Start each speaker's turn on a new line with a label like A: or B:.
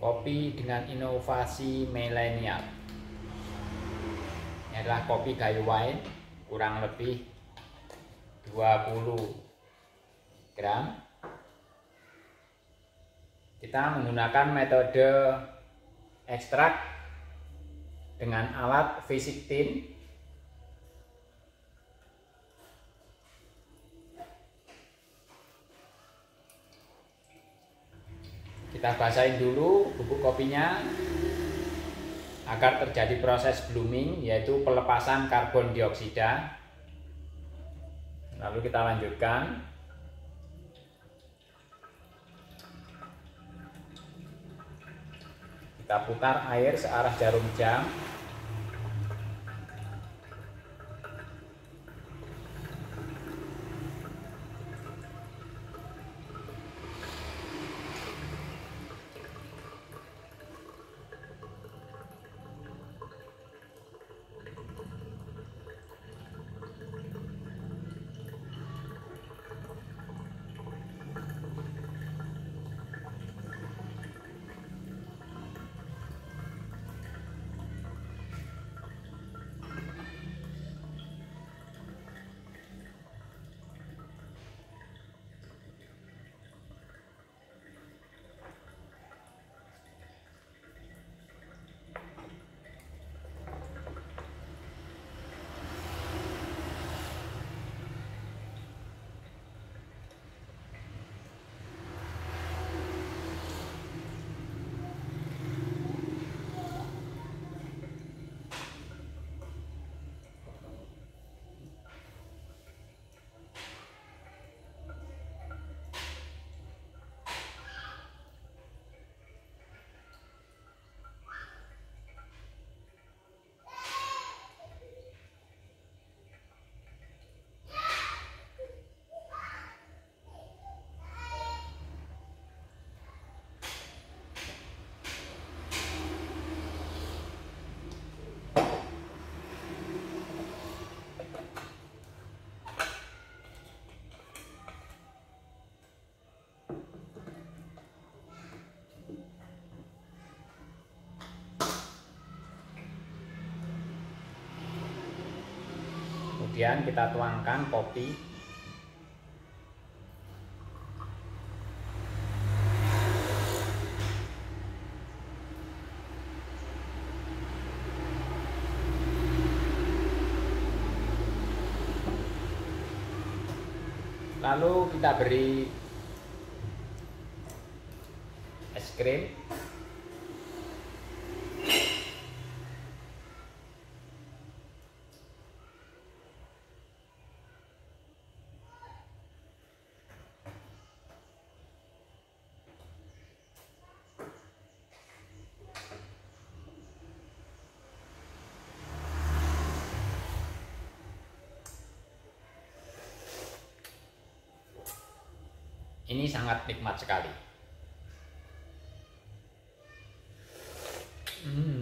A: kopi dengan inovasi milenial. Ini adalah kopi kayu wine, kurang lebih 20 gram. Kita menggunakan metode ekstrak dengan alat fisik tin kita basahin dulu bubuk kopinya agar terjadi proses blooming yaitu pelepasan karbon dioksida. Lalu kita lanjutkan. Kita putar air searah jarum jam kemudian kita tuangkan kopi. Lalu kita beri es krim Ini sangat nikmat sekali. Hmm.